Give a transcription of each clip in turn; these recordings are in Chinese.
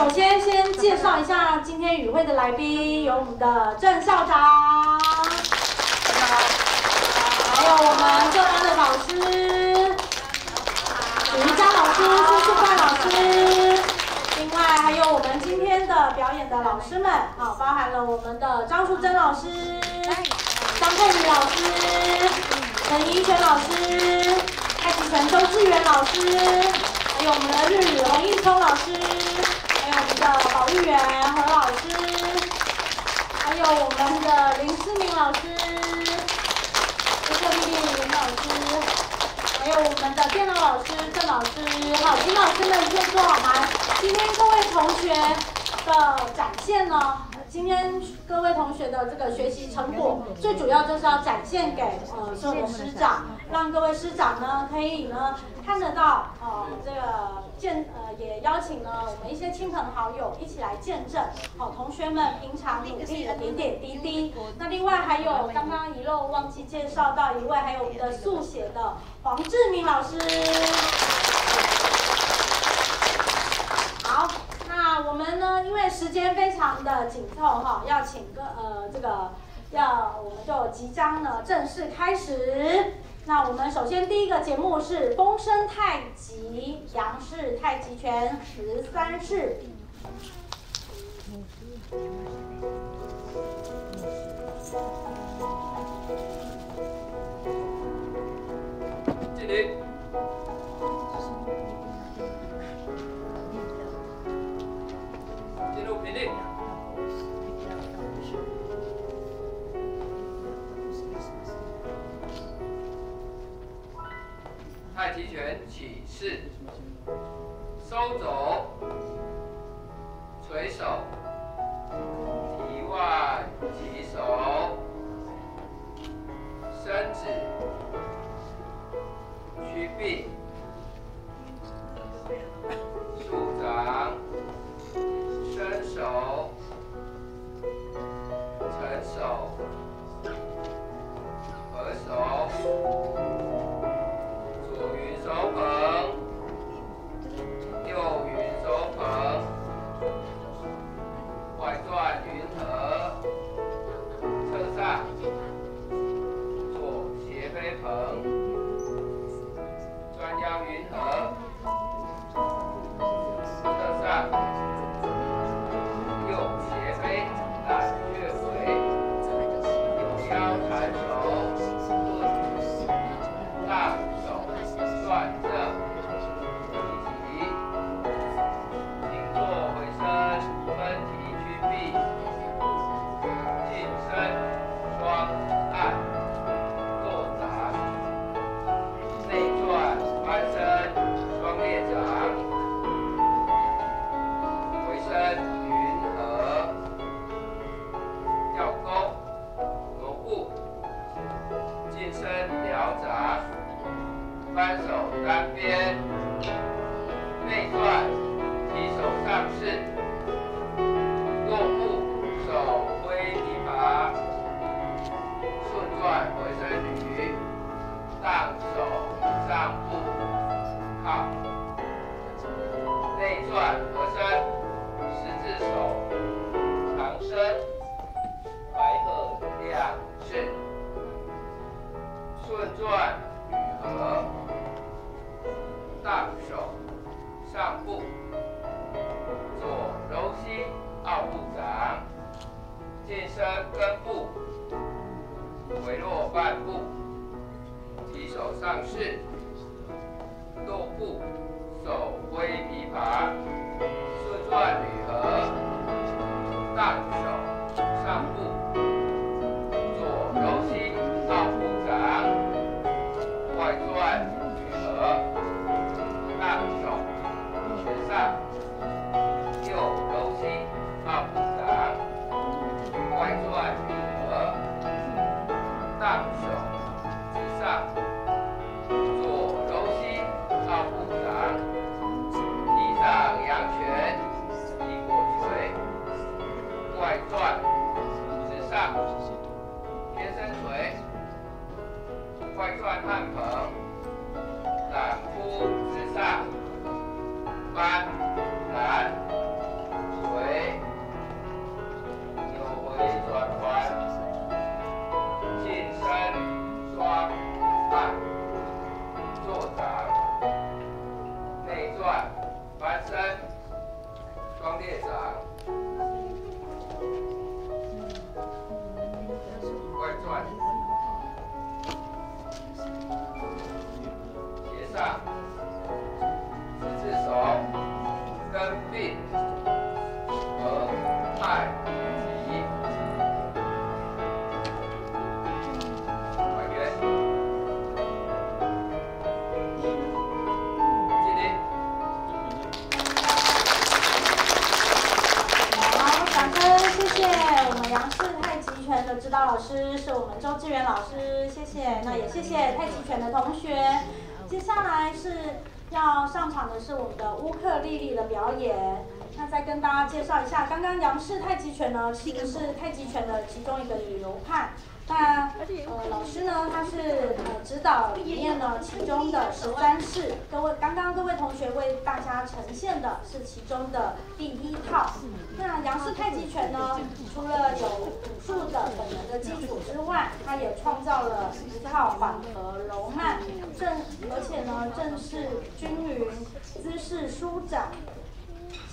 首先先介绍一下今天与会的来宾，有我们的郑校长，还有我们各班的老师，徐佳老师、苏树范老师，另外还有我们今天的表演的老师们，好，包含了我们的张淑珍老师、张佩宇老师、陈怡璇老师、太极拳周志远老师，还有我们的日语洪义聪老师，有我们的保育员何老师，还有我们的林思明老师，谢谢丽林老师。还有我们的电脑老师郑老师，还有金老师们先做好吗？今天各位同学的展现呢，今天各位同学的这个学习成果，最主要就是要展现给呃所有的师长，让各位师长呢可以呢看得到呃这个见呃也邀请了我们一些亲朋好友一起来见证，好、同学们平常努力的点点滴滴。那另外还有刚刚遗漏忘记介绍到一位，还有我们的速写的黄志明老师。好，我们呢，因为时间非常的紧凑哈，要请个呃这个要我们就即将呢正式开始。那我们首先第一个节目是风声太极杨氏太极拳十三式。敬礼。呢，其实是太极拳的其中一个流派。那呃，老师呢，他是呃指导里面呢其中的十三式，各位刚刚各位同学为大家呈现的是其中的第一套。那杨氏太极拳呢，除了有武术的本能的基础之外，它也创造了一套缓和柔慢、正而且呢正式均匀、姿势舒展。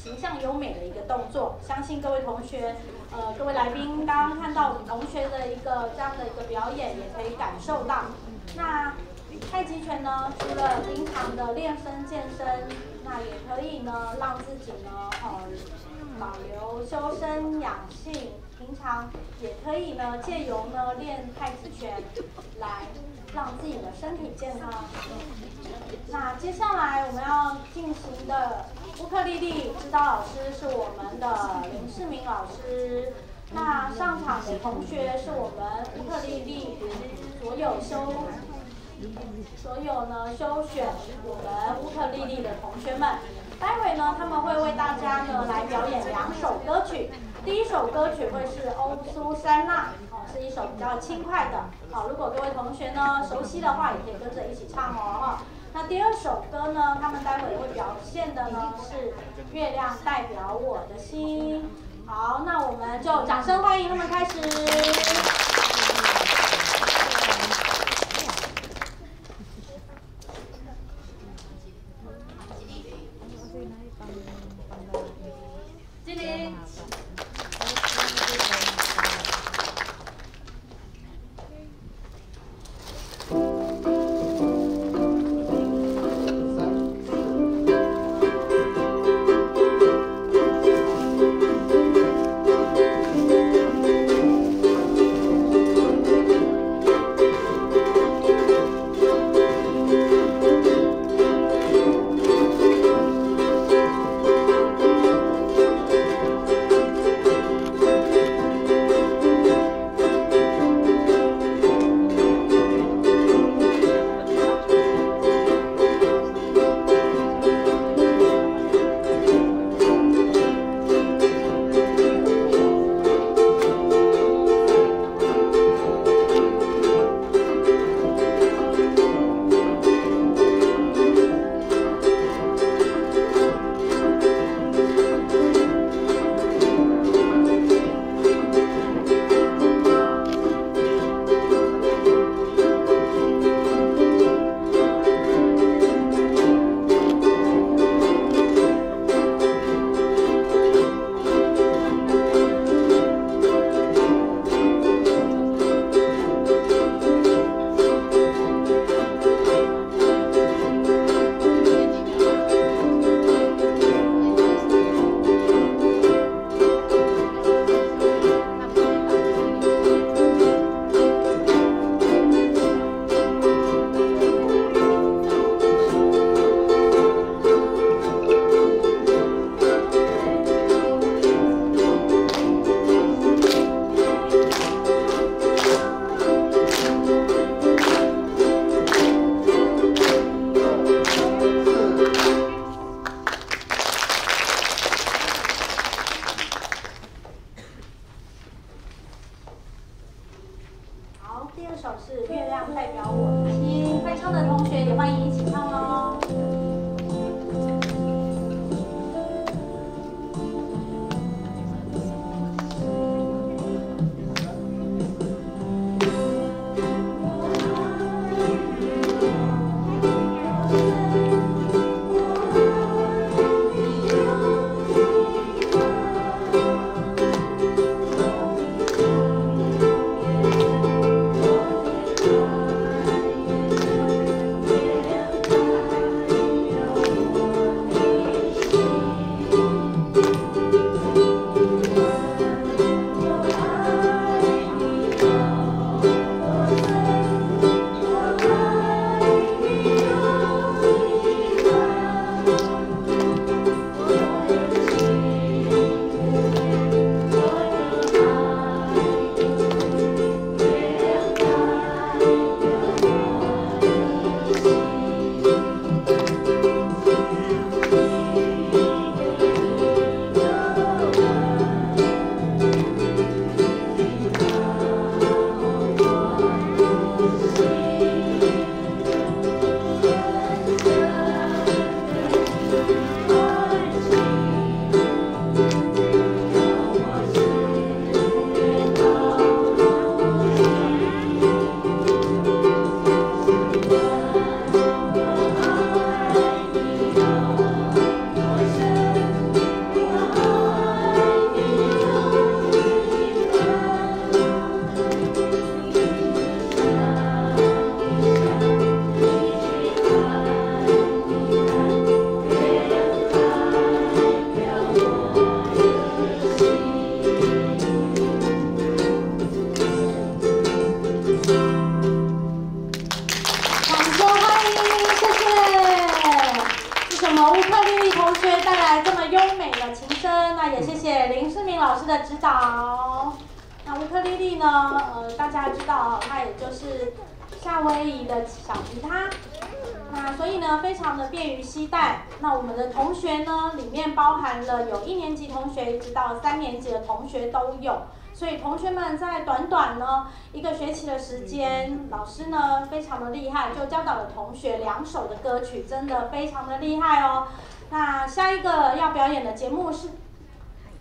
形象优美的一个动作，相信各位同学，呃，各位来宾刚刚看到我们同学的一个这样的一个表演，也可以感受到。那太极拳呢，除了平常的练身健身，那也可以呢让自己呢，呃，保留修身养性。平常也可以呢借由呢练太极拳来让自己的身体健康。那接下来我们要进行的乌克丽丽指导老师是我们的林世明老师。那上场的同学是我们乌克丽丽所有修所有呢修选我们乌克丽丽的同学们。待会呢他们会为大家呢来表演两首歌曲。第一首歌曲会是《欧苏珊娜》，哦，是一首比较轻快的。好，如果各位同学呢熟悉的话，也可以跟着一起唱哦，哈。那第二首歌呢，他们待会会表现的呢是《月亮代表我的心》。好，那我们就掌声欢迎他们开始。Thanks. 同学都有。所以同学们在短短呢一个学期的时间，老师呢非常的厉害，就教导了同学两首的歌曲，真的非常的厉害哦。那下一个要表演的节目是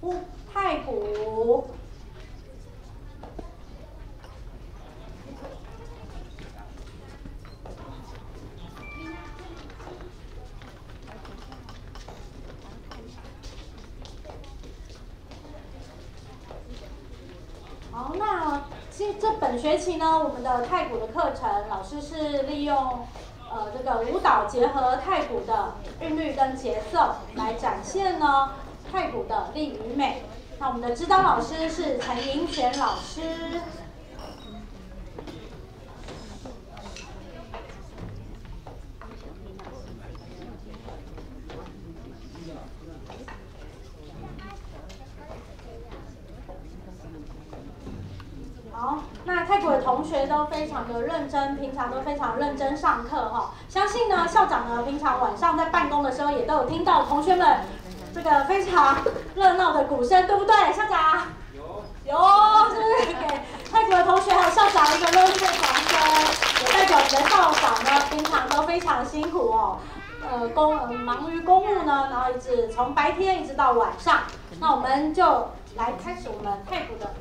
乌太鼓。学期呢，我们的太鼓的课程，老师是利用呃这个舞蹈结合太鼓的韵律跟节奏，来展现呢太鼓的力与美。那我们的指导老师是陈银贤老师。平常都非常认真上课哈。相信呢，校长呢平常晚上在办公的时候也都有听到同学们这个非常热闹的鼓声，对不对，校长？有，有，是不是给泰国的同学还有校长一个热烈的掌声？也代表我们的校长呢，平常都非常辛苦哦，呃，公呃忙于公务呢，然后一直从白天一直到晚上。那我们就来开始我们泰国的。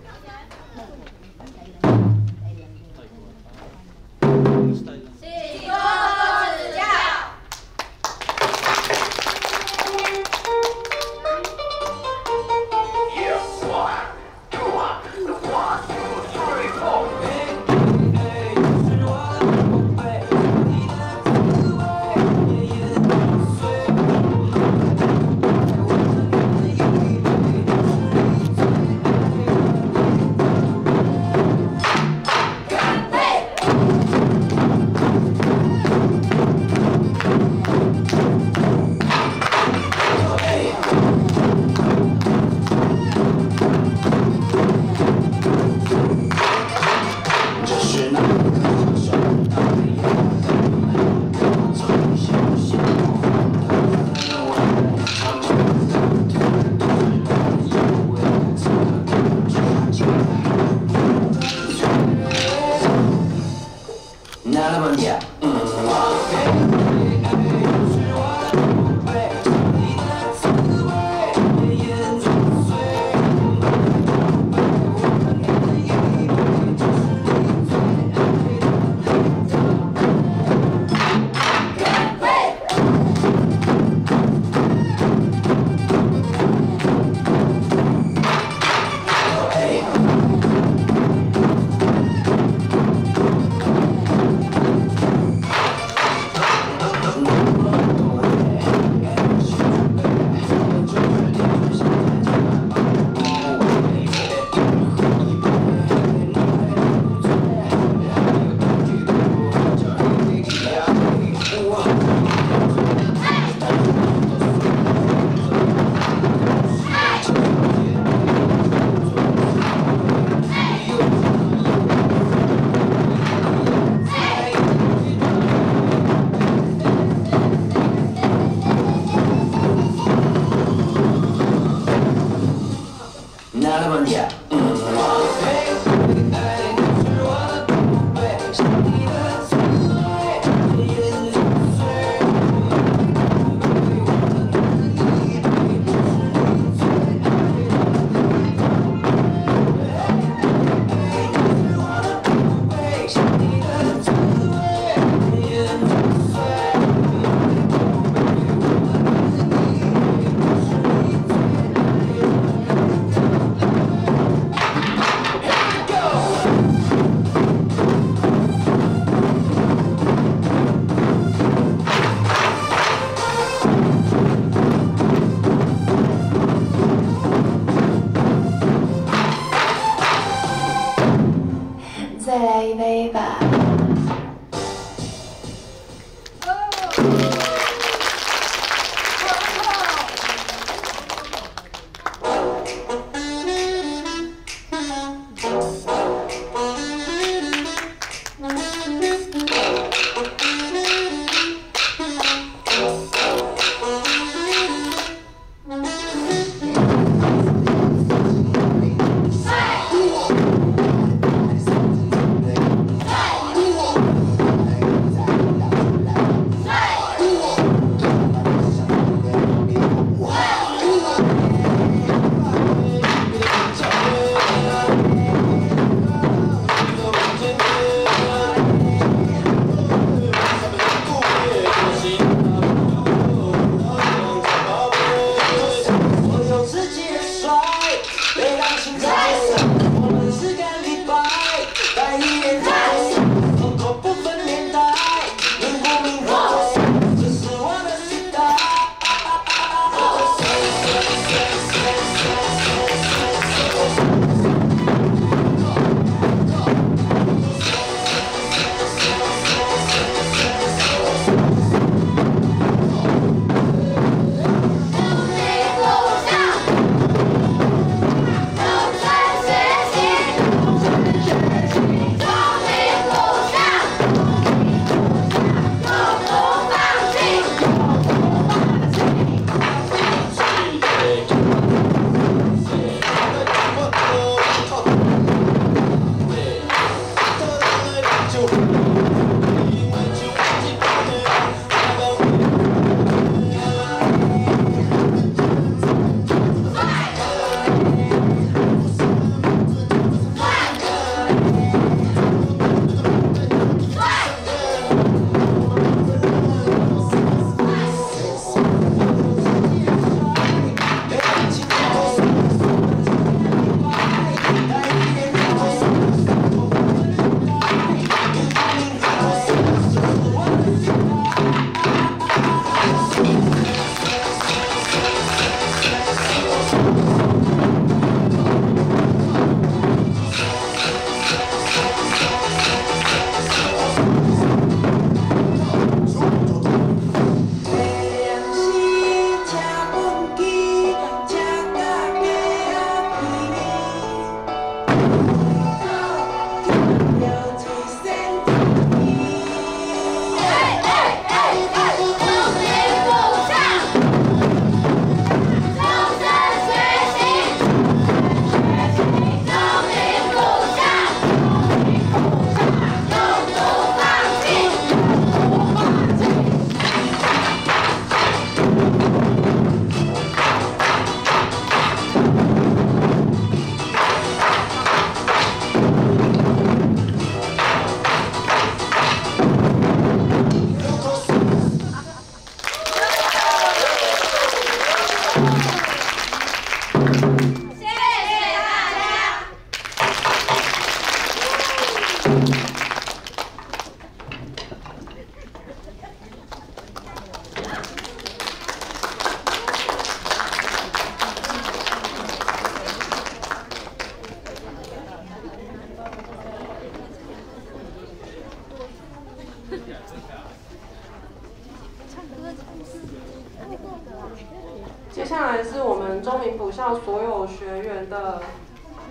学员的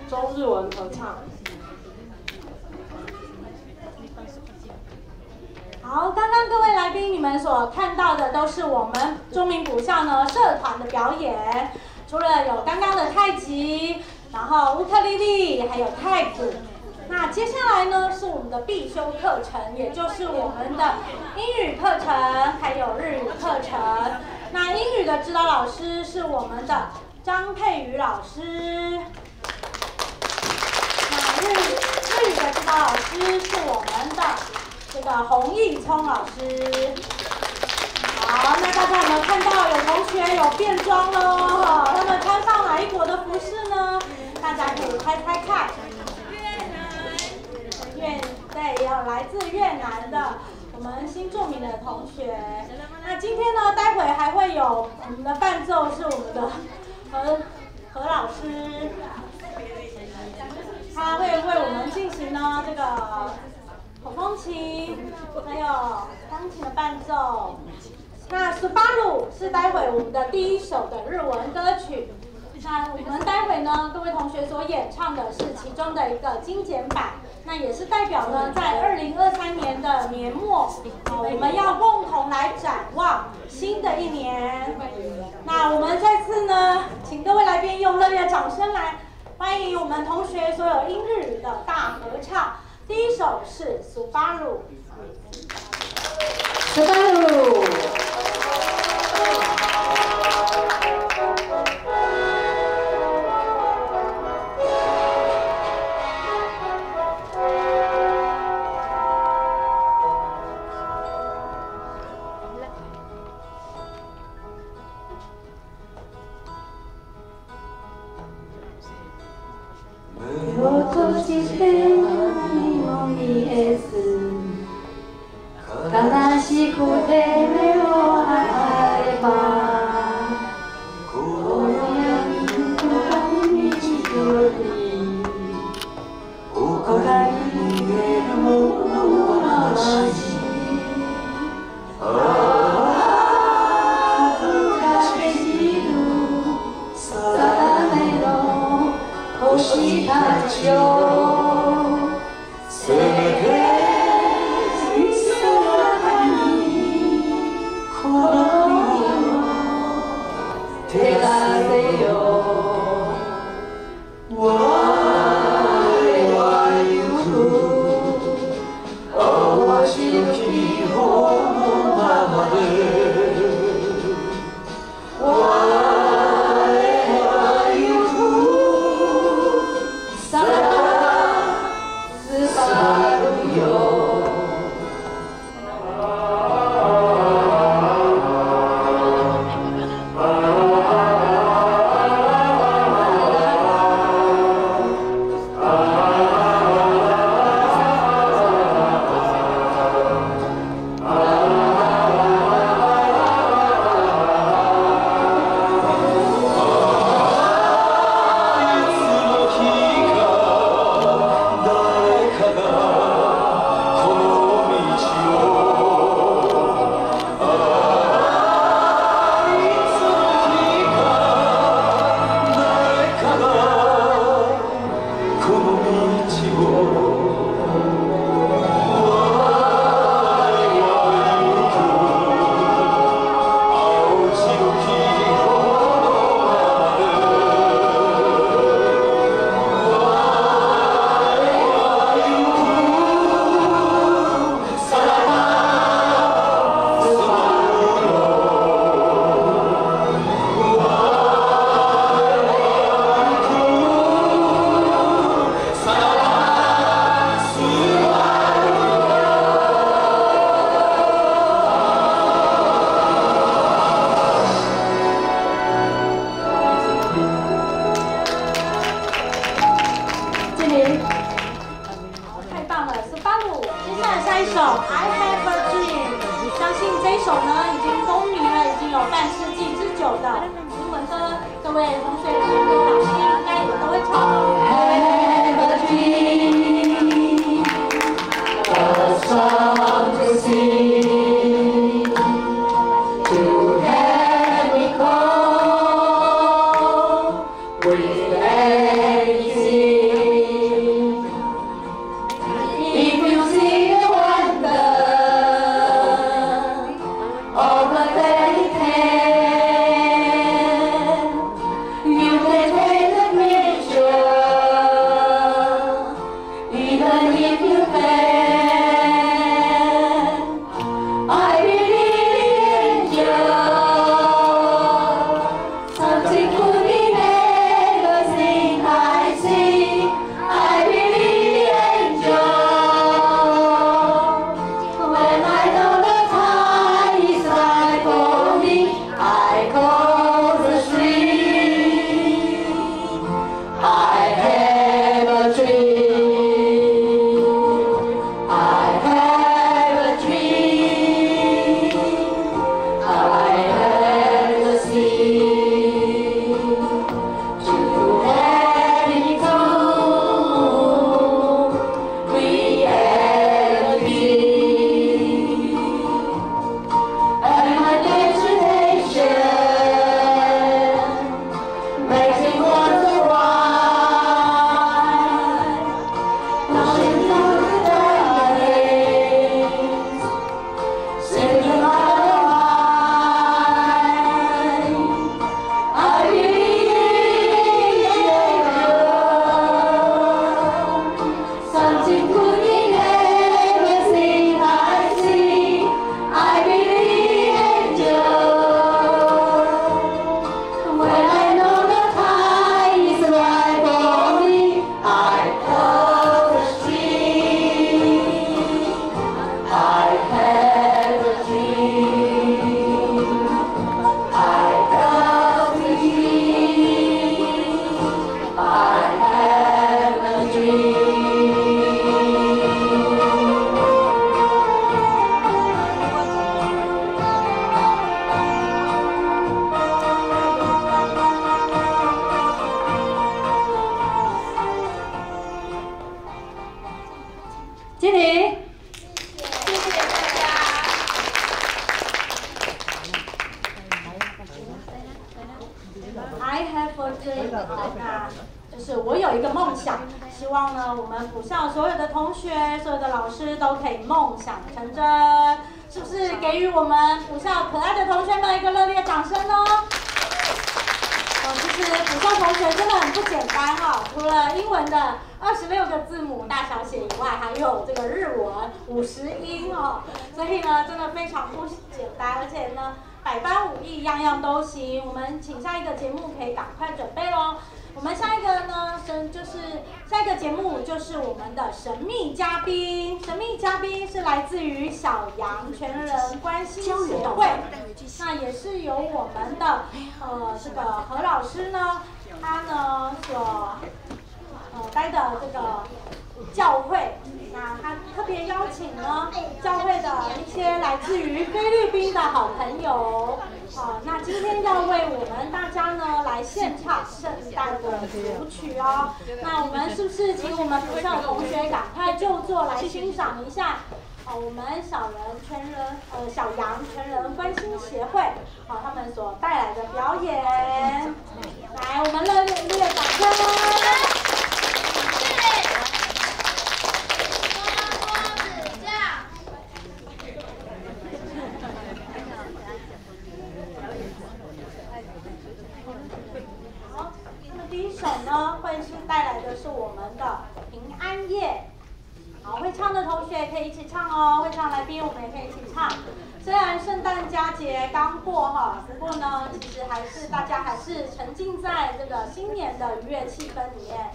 中日文合唱。好，刚刚各位来宾，你们所看到的都是我们中明古校呢社团的表演，除了有刚刚的太极，然后乌克丽丽，还有太鼓。那接下来呢是我们的必修课程，也就是我们的英语课程，还有日语课程。那英语的指导老师是我们的张佩瑜老师。那日日语的指导老师是我们的这个洪义聪老师。好，那大家有没有看到有同学有变装喽？他们穿上哪一国的服饰呢？大家可以猜猜看。越南，越对，有来自越南的我们新著名的同学。那今天呢，待会还会有我们的伴奏是我们的何何老师，他会为我们进行呢这个口风琴，还有钢琴的伴奏。那十八路是待会我们的第一首的日文歌曲。那我们待会呢，各位同学所演唱的是其中的一个精简版。那也是代表呢，在二零二三年的年末，我们要共同来展望新的一年。那我们再次呢，请各位来宾用热烈的掌声来欢迎我们同学所有英日语的大合唱。第一首是《苏巴鲁》，苏巴鲁。I have a dream 啊，就是我有一个梦想，希望呢我们补校所有的同学、所有的老师都可以梦想成真，是不是？给予我们补校可爱的同学们一个热烈掌声呢？哦，其实补校同学真的很不简单哈，除了英文的二十六个字母大小写以外，还有这个日文五十音哦，所以呢，真的非常不简单，而且呢，百般武艺样样都行。我们请下一个节目可以赶快准备喽。我们下一个呢，神就是下一个节目就是我们的神秘嘉宾，神秘嘉宾是来自于小羊全人关心协会，那也是由我们的呃这个何老师呢，他呢所呃待的这个教会，那他特别邀请呢教会的一些来自于菲律宾的好朋友。好，那今天要为我们大家呢来献唱圣诞的舞曲哦。那我们是不是请我们学校同学赶快就坐来欣赏一下？哦，我们小人全人呃小羊全人关心协会，好，他们所带来的表演。来，我们热烈掌声。好，那么第一首呢，会是带来是我们的平安夜。好，会唱的同学可以一起唱哦，会唱来宾我们也可以一起唱。虽然圣诞佳节刚过哈，不过呢，其实还是大家还是沉浸在这个新年的愉悦气氛里面。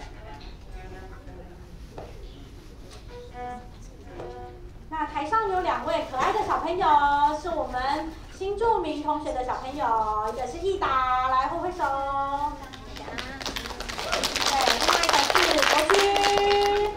那台上有两位可爱的小朋友，是我们新著名同学的小朋友，一个是益达，来挥挥手。对，另外一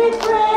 Happy Christmas!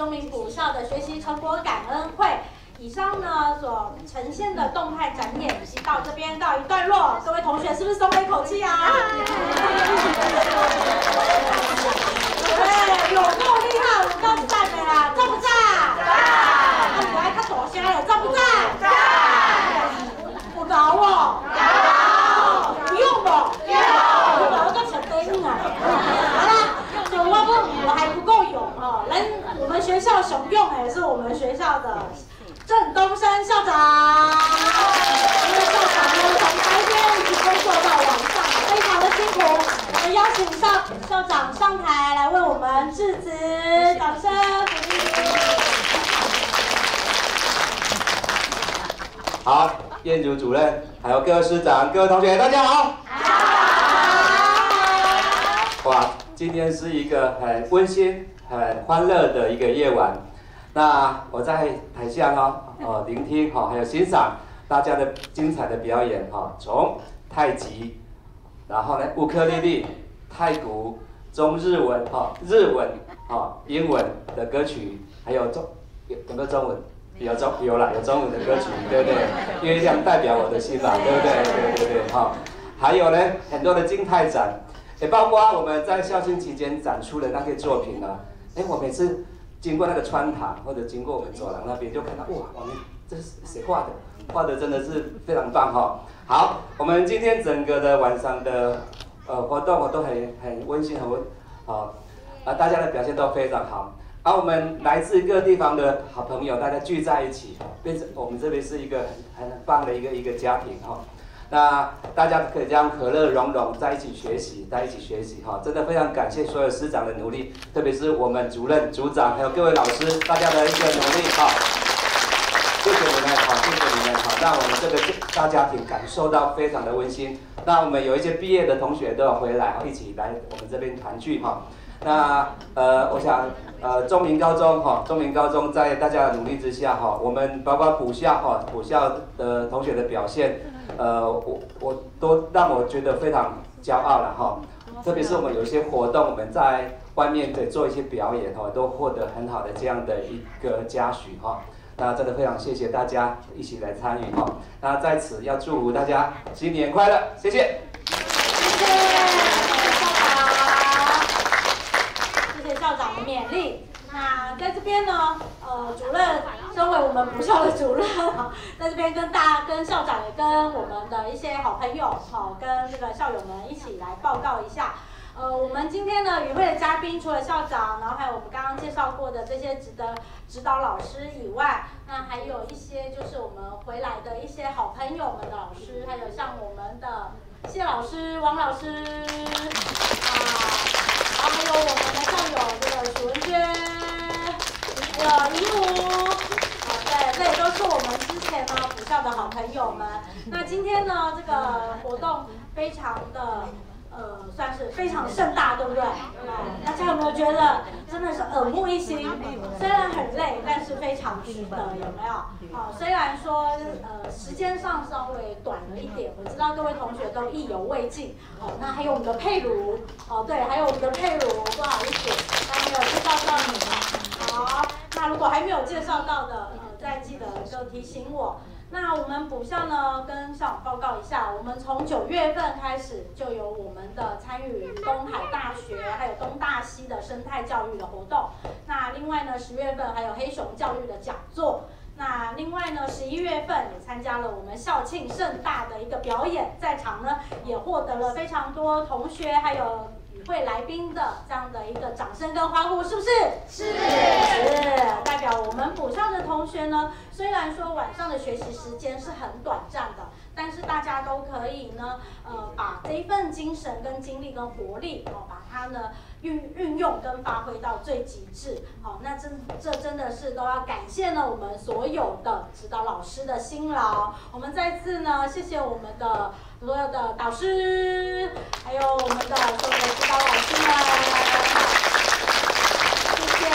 中林古校的学习成果感恩会以上呢所呈现的动态展演已经到这边告一段落各位同学是不是松了一口气啊？对有够厉害校雄用也是我们学校的郑东升校长因为校长呢从白天一直工作到晚上非常的辛苦我们邀请校校长上台来为我们致辞掌声好彦祖主任还有各位师长各位同学大家好。哇今天是一个很温馨很欢乐的一个夜晚。那我在台下呢，呃，聆听哈，还有欣赏大家的精彩的表演哈，从太极，然后呢，乌克丽丽、太古、中日文哈、日文哈、英文的歌曲，还有中有有没有中文？有中有啦，有中文的歌曲，对不对？月亮代表我的心嘛，对不对？对对对，哈。还有呢，很多的静态展，也包括我们在校庆期间展出的那些作品呢。哎，我每次经过那个穿堂或者经过我们走廊那边，就看到哇，我们这是谁画的？画的真的是非常棒哈。好，我们今天整个的晚上的呃活动，我都很很温馨，很温好啊，大家的表现都非常好。而我们来自各地方的好朋友，大家聚在一起，变成我们这边是一个很很棒的一个一个家庭哈。那大家可以这样和乐融融在一起学习，在一起学习哈。真的非常感谢所有师长的努力，特别是我们主任、组长还有各位老师大家的一个努力哈。谢谢你们好，谢谢你们好，让我们这个大家庭感受到非常的温馨。那我们有一些毕业的同学都要回来，一起来我们这边团聚哈。那呃，我想呃，中明高中哈，中明高中在大家的努力之下哈，我们包括补校哈，补校的同学的表现，呃，我我都让我觉得非常骄傲了哈。特别是我们有一些活动，我们在外面的做一些表演哈，都获得很好的这样的一个嘉许哈。那真的非常谢谢大家一起来参与哈。那在此要祝福大家新年快乐，谢谢。谢谢校长，谢谢校长的勉励。那在这边呢，呃，主任身为我们母校的主任啊，在这边跟大家、跟校长也跟我们的一些好朋友，好，跟这个校友们一起来报告一下。呃，我们今天呢，与会的嘉宾除了校长，然后还有我们刚刚介绍过的这些值得指导老师以外，那还有一些就是我们回来的一些好朋友们的老师，还有像我们的谢老师、王老师。啊，然后还有我们的校友这个许文娟，还有怡如，啊，对，这也都是我们之前呢补校的好朋友们。那今天呢，这个活动非常的。呃，算是非常盛大，对不对？大家有没有觉得真的是耳目一新？虽然很累，但是非常值得，有没有？好，虽然说呃时间上稍微短了一点，我知道各位同学都意犹未尽。好，那还有我们的佩如，哦对，还有我们的佩如，不好意思，还没有介绍到你们。好，那如果还没有介绍到的，呃，再记得就提醒我。那我们补校呢，跟校长报告一下，我们从九月份开始就有我们的参与东海大学还有东大西的生态教育的活动。那另外呢，十月份还有黑熊教育的讲座。那另外呢，十一月份也参加了我们校庆盛大的一个表演，在场呢也获得了非常多同学还有。会来宾的这样的一个掌声跟欢呼，是不是？是。是代表我们补上的同学呢，虽然说晚上的学习时间是很短暂的，但是大家都可以呢，呃，把这一份精神跟精力跟活力，哦，把它呢运运用跟发挥到最极致。好，那这这真的是都要感谢呢我们所有的指导老师的辛劳。我们再次呢，谢谢我们的。所有的导师，还有我们的所有的指导老师们，谢谢。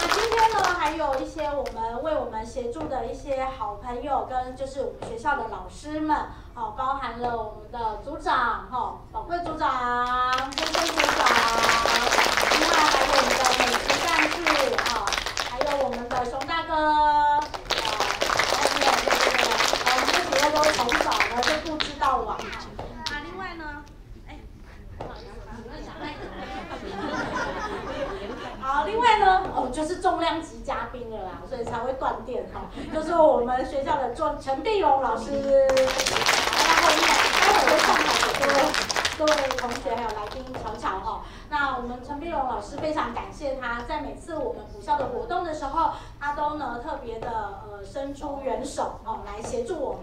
那今天呢，还有一些我们为我们协助的一些好朋友，跟就是我们学校的老师们，哦，包含了我们的组长，哈，宝贵组长，珍珍组长，另外还有我们的美食战士，哈，还有我们的熊大哥。都从早呢就不知道晚。那另外呢，哎，好，另外呢，哦，就是重量级嘉宾了啦，所以才会断电哈。就是我们学校的庄陈碧荣老师，在后面，待会会上台给各位同学还有来宾瞧瞧哈。那我们陈碧荣老师非常感谢他，在每次我们补校的活动的时候，他都呢特别的呃伸出援手哦，来协助我们。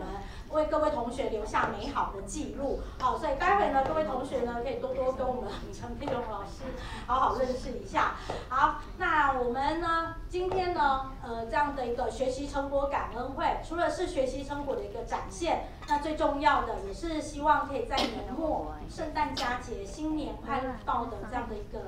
为各位同学留下美好的记录。好，所以待会呢，各位同学呢可以多多跟我们陈佩荣老师好好认识一下。好，那我们呢今天呢，呃，这样的一个学习成果感恩会，除了是学习成果的一个展现，那最重要的也是希望可以在年末、圣诞佳节、新年快到的这样的一个。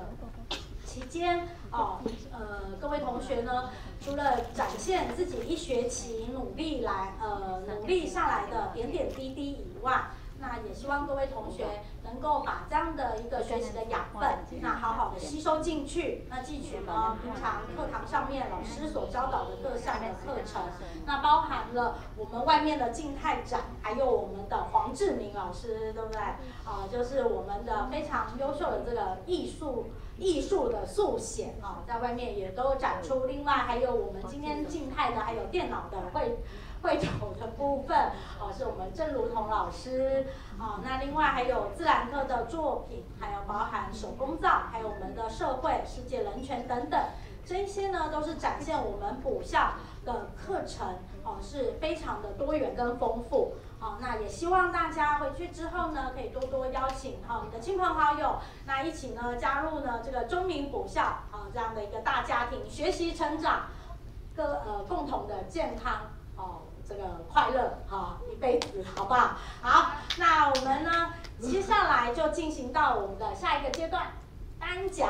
期间哦，呃，各位同学呢，除了展现自己一学期努力来呃努力下来的点点滴滴以外，那也希望各位同学能够把这样的一个学习的养分，那好好的吸收进去。那汲取呢，平常课堂上面老师所教导的各项的课程，那包含了我们外面的静态展，还有我们的黄志明老师，对不对？啊，就是我们的非常优秀的这个艺术。艺术的速写啊，在外面也都展出。另外还有我们今天静态的，还有电脑的绘绘图的部分哦，是我们郑如彤老师啊。那另外还有自然科的作品，还有包含手工皂，还有我们的社会、世界人权等等，这些呢都是展现我们补校的课程哦，是非常的多元跟丰富。好，那也希望大家回去之后呢，可以多多邀请哈你的亲朋好友，那一起呢加入呢这个中民补校啊这样的一个大家庭，学习成长，各呃共同的健康这个快乐哈一辈子，好不好？好，那我们呢接下来就进行到我们的下一个阶段，颁奖。